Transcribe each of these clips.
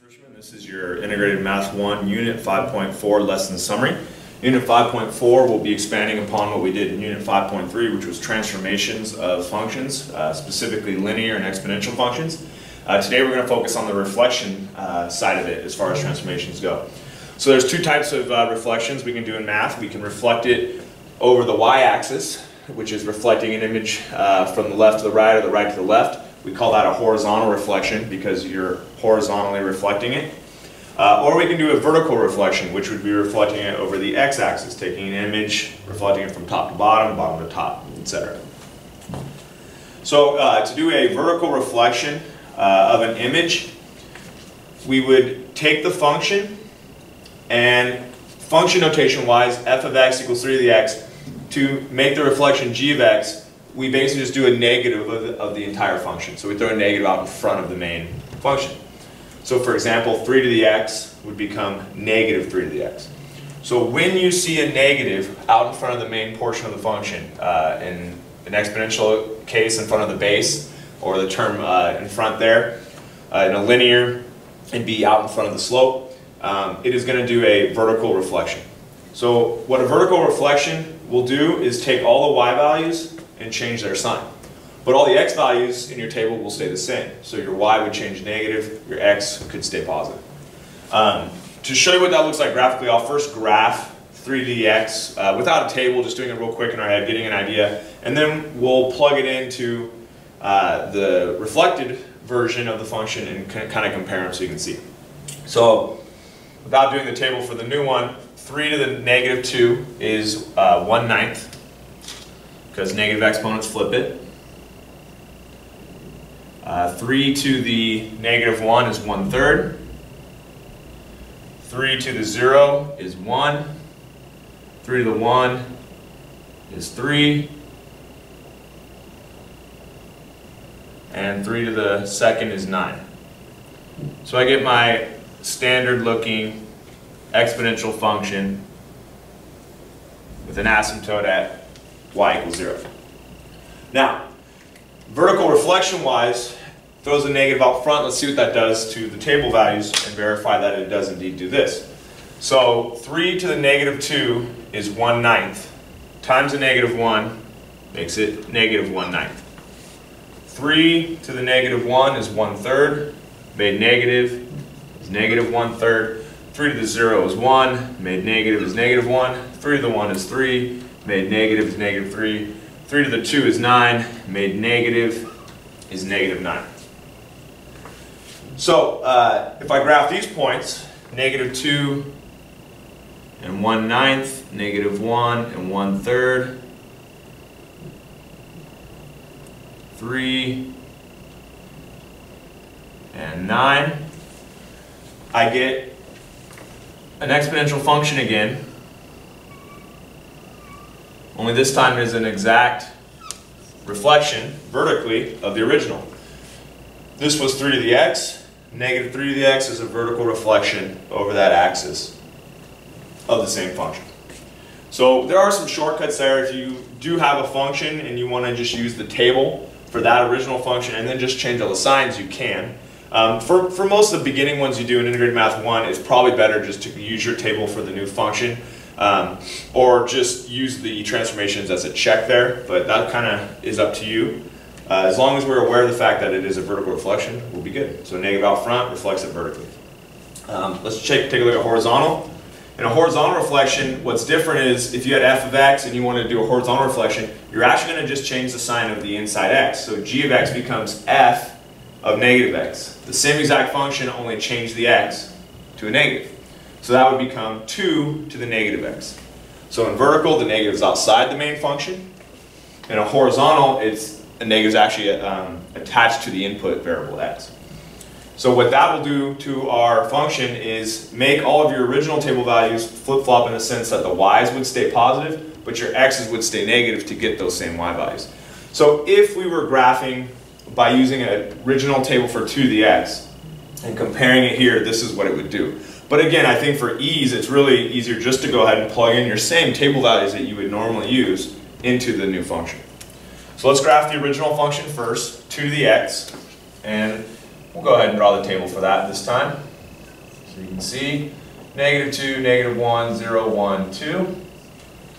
Richmond. This is your Integrated Math 1 Unit 5.4 Lesson Summary. Unit 5.4 will be expanding upon what we did in Unit 5.3, which was transformations of functions, uh, specifically linear and exponential functions. Uh, today we're going to focus on the reflection uh, side of it as far as transformations go. So there's two types of uh, reflections we can do in math. We can reflect it over the y-axis, which is reflecting an image uh, from the left to the right or the right to the left. We call that a horizontal reflection because you're horizontally reflecting it. Uh, or we can do a vertical reflection, which would be reflecting it over the x-axis, taking an image, reflecting it from top to bottom, bottom to top, etc. So uh, to do a vertical reflection uh, of an image, we would take the function and function notation wise, f of x equals 3 to the x, to make the reflection g of x, we basically just do a negative of the, of the entire function. So we throw a negative out in front of the main function. So for example, 3 to the x would become negative 3 to the x. So when you see a negative out in front of the main portion of the function, uh, in an exponential case in front of the base, or the term uh, in front there, uh, in a linear, and be out in front of the slope, um, it is going to do a vertical reflection. So what a vertical reflection will do is take all the y values and change their sign. But all the x values in your table will stay the same. So your y would change negative, your x could stay positive. Um, to show you what that looks like graphically, I'll first graph 3dx uh, without a table, just doing it real quick in our head, getting an idea, and then we'll plug it into uh, the reflected version of the function and kind of compare them so you can see. So without doing the table for the new one, 3 to the negative 2 is uh, 1 ninth, because negative exponents flip it. Uh, 3 to the negative 1 is 1 third. 3 to the 0 is 1. 3 to the 1 is 3. And 3 to the second is 9. So I get my standard looking exponential function with an asymptote at y equals 0. Now, vertical reflection wise, throws a negative out front. Let's see what that does to the table values and verify that it does indeed do this. So 3 to the negative 2 is 1 ninth times a negative 1 makes it negative 1 ninth. 3 to the negative 1 is 1 third, made negative is negative 1 third. 3 to the 0 is 1, made negative is negative 1. 3 to the 1 is 3, made negative is negative 3. 3 to the 2 is 9, made negative is negative 9. So uh, if I graph these points, negative 2 and 1 ninth, negative 1 and 1 third, 3 and 9, I get an exponential function again only this time is an exact reflection vertically of the original. This was 3 to the x. Negative 3 to the x is a vertical reflection over that axis of the same function. So there are some shortcuts there. If you do have a function and you want to just use the table for that original function and then just change all the signs, you can. Um, for, for most of the beginning ones you do in Integrated Math 1, it's probably better just to use your table for the new function. Um, or just use the transformations as a check there, but that kind of is up to you. Uh, as long as we're aware of the fact that it is a vertical reflection, we'll be good. So negative out front reflects it vertically. Um, let's check, take a look at horizontal. In a horizontal reflection, what's different is if you had f of x and you wanted to do a horizontal reflection, you're actually going to just change the sign of the inside x. So g of x becomes f of negative x. The same exact function, only change the x to a negative. So that would become 2 to the negative x. So in vertical, the negative is outside the main function. In a horizontal, it's the negative is actually um, attached to the input variable x. So what that will do to our function is make all of your original table values flip-flop in the sense that the y's would stay positive, but your x's would stay negative to get those same y values. So if we were graphing by using an original table for 2 to the x and comparing it here, this is what it would do. But again, I think for ease, it's really easier just to go ahead and plug in your same table values that you would normally use into the new function. So let's graph the original function first, 2 to the x, and we'll go ahead and draw the table for that this time. So you can see negative 2, negative 1, 0, 1, 2.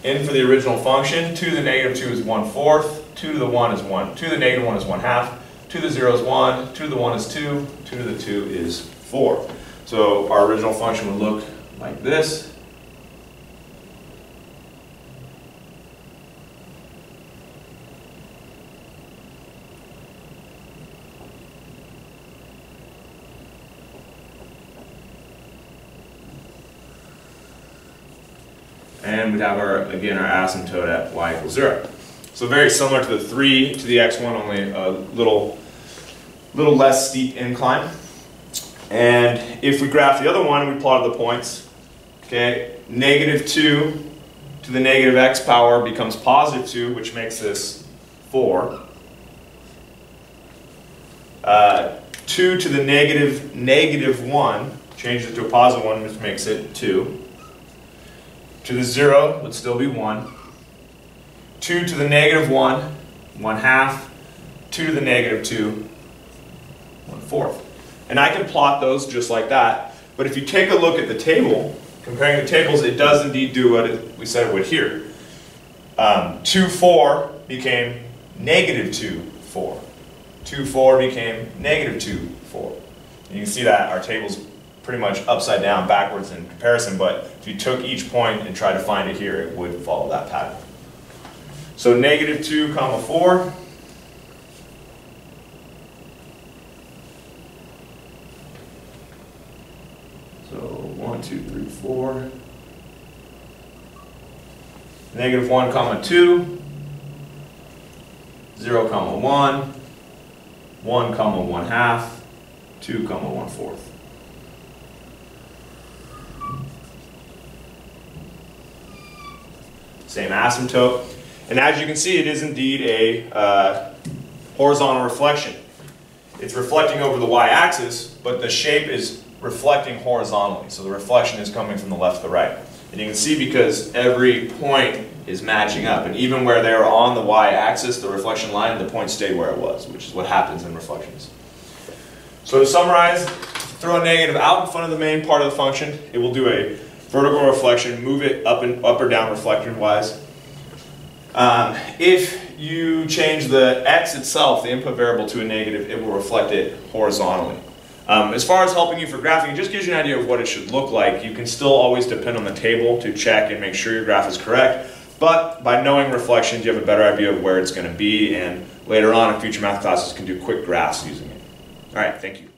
In for the original function, 2 to the negative 2 is 1 fourth, 2 to the 1 is 1, 2 to the negative 1 is 1 half, 2 to the 0 is 1, 2 to the 1 is 2, 2 to the 2 is 4. So our original function would look like this. and we'd have our, again, our asymptote at y equals zero. So very similar to the three to the x1, only a little, little less steep incline. And if we graph the other one, we plotted the points, okay, negative two to the negative x power becomes positive two, which makes this four. Uh, 2 to the negative negative 1 changes it to a positive 1, which makes it 2 to the 0 would still be 1. 2 to the negative 1, 1 half. 2 to the negative 2, 1 fourth. And I can plot those just like that. But if you take a look at the table, comparing the tables, it does indeed do what it, we said it would here. Um, 2, 4 became negative 2, 4. 2, 4 became negative 2, 4. And you can see that our table's pretty much upside down, backwards in comparison, but if you took each point and tried to find it here, it would follow that pattern. So negative 2 comma 4. So 1, 2, 3, 4. Negative 1 comma 2. 0 comma 1. 1 comma 1 half. 2 comma 1 fourth. same asymptote. And as you can see, it is indeed a uh, horizontal reflection. It's reflecting over the y-axis, but the shape is reflecting horizontally. So the reflection is coming from the left to the right. And you can see because every point is matching up. And even where they're on the y-axis, the reflection line, the point stayed where it was, which is what happens in reflections. So to summarize, throw a negative out in front of the main part of the function. It will do a vertical reflection, move it up and up or down reflector wise. Um, if you change the x itself, the input variable, to a negative, it will reflect it horizontally. Um, as far as helping you for graphing, it just gives you an idea of what it should look like. You can still always depend on the table to check and make sure your graph is correct, but by knowing reflections, you have a better idea of where it's going to be, and later on in future math classes, can do quick graphs using it. All right, thank you.